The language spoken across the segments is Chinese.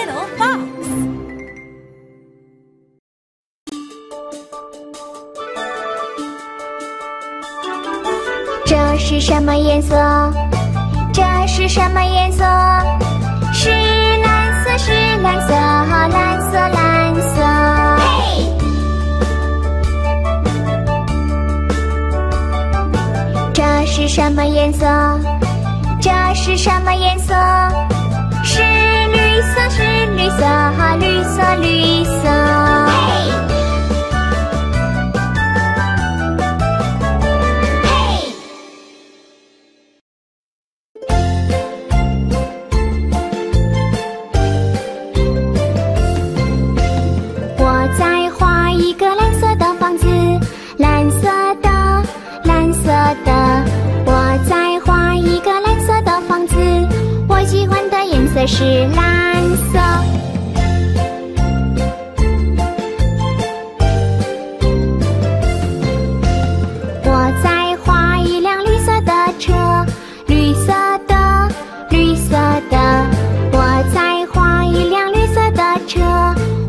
little fox. 这是什么颜色？这是什么颜色？是蓝色，是蓝色，蓝色，蓝色。嘿！这是什么颜色？色是蓝色。我在画一辆绿色的车，绿色的，绿色的。我在画一辆绿色的车，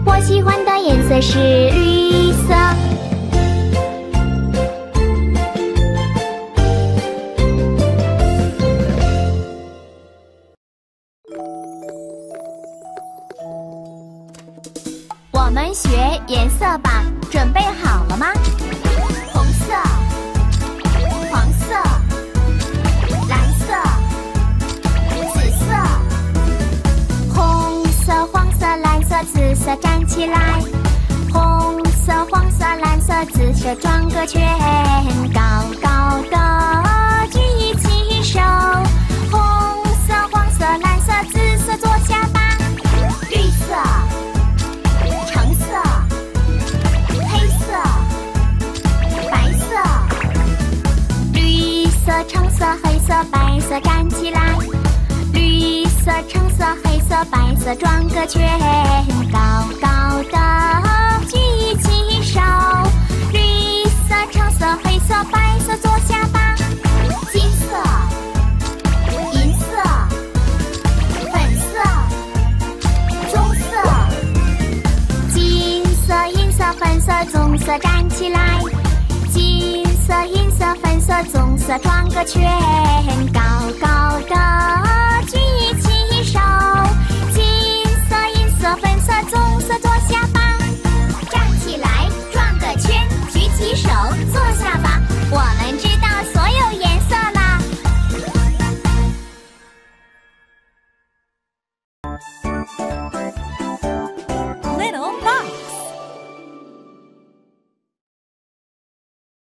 我喜欢的颜色是我们学颜色吧，准备好了吗？红色、黄色、蓝色、紫色。红色、黄色、蓝色、紫色站起来，红色、黄色、蓝色、紫色转个圈，色、黑色、白色站起来，绿色、橙色、黑色、白色转个圈，高高的举起手。绿色、橙色、黑色、白色坐下吧。金色、银色、粉色、棕色。金色、银色、粉色、棕色站起来，色转个圈，高高的。